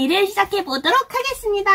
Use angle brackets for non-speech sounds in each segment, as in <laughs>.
정리를 시작해 보도록 하겠습니다.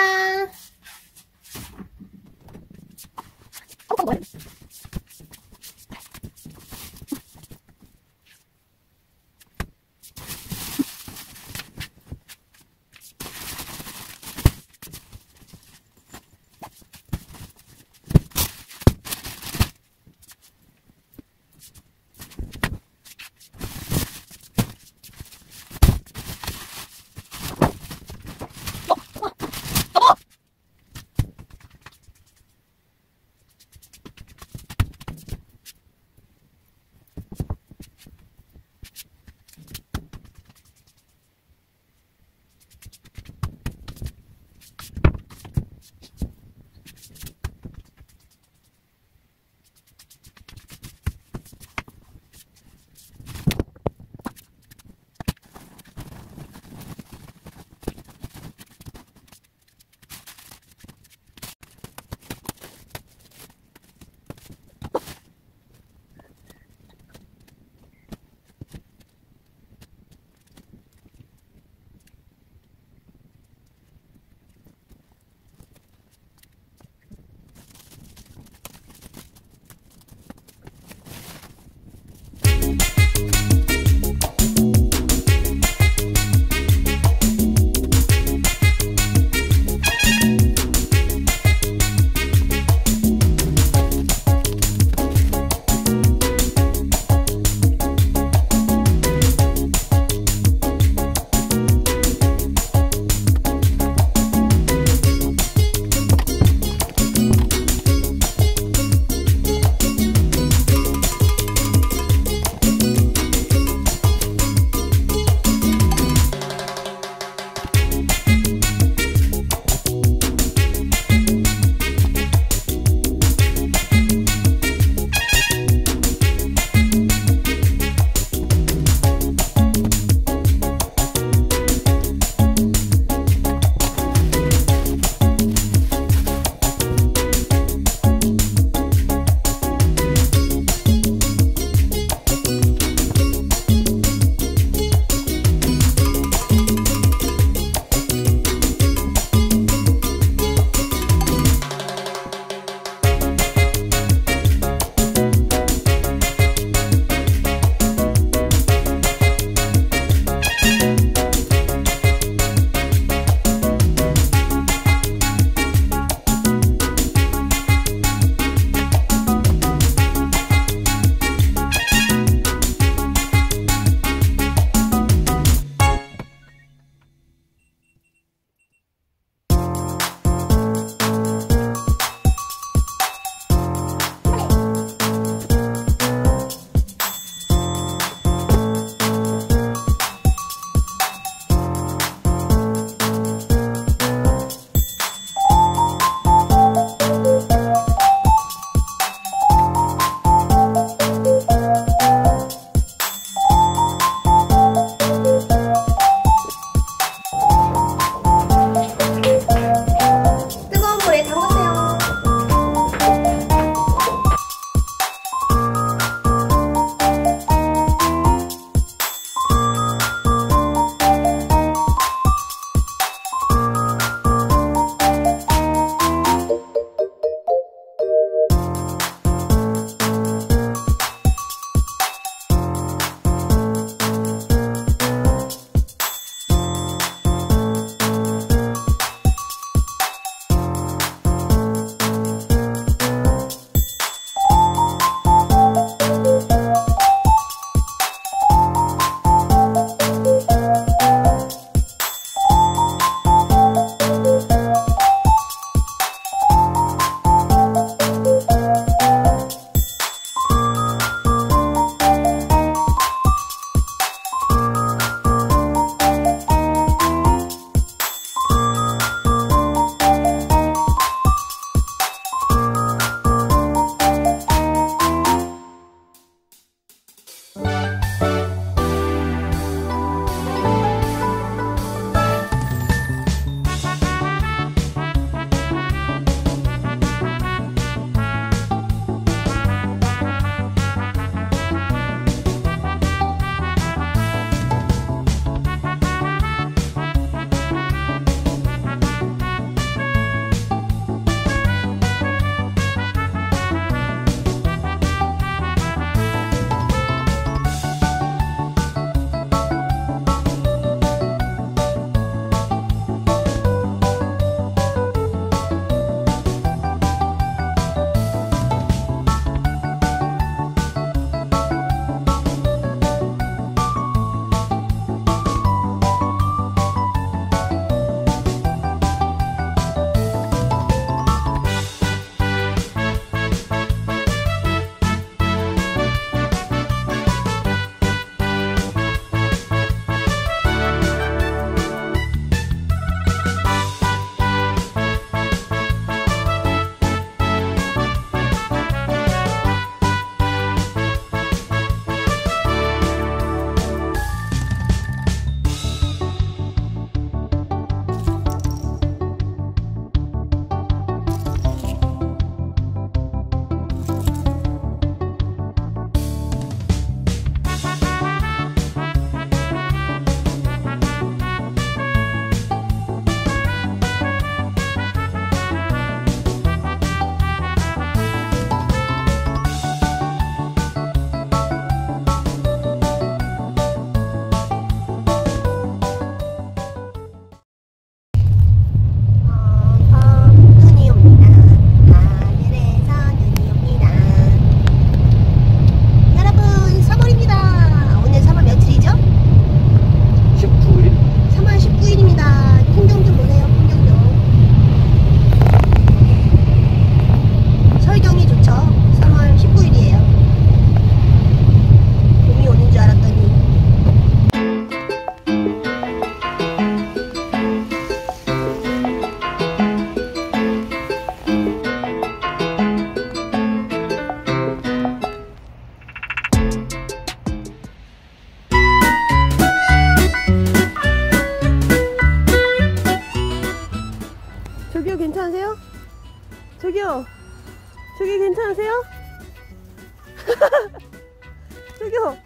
<laughs> 저기요.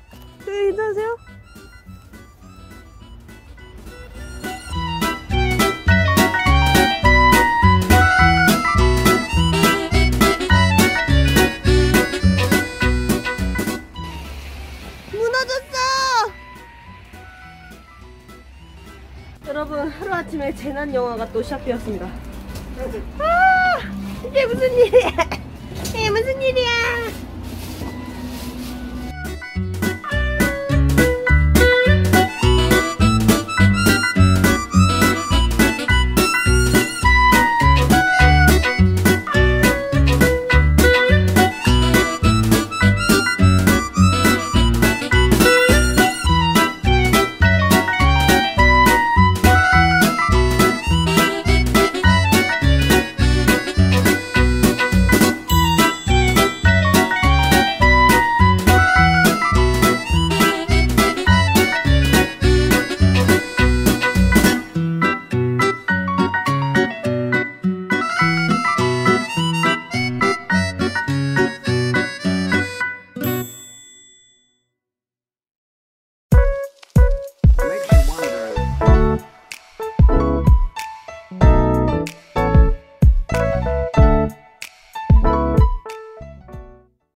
저기 괜찮으세요? 여러분 하루아침에 재난 영화가 또 시작되었습니다. 아 이게 무슨 일이야? 이게 무슨 일이야?